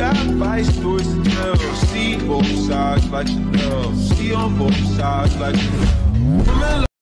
Fight stories to tell. See both sides like Chanel. See on both sides like Chanel.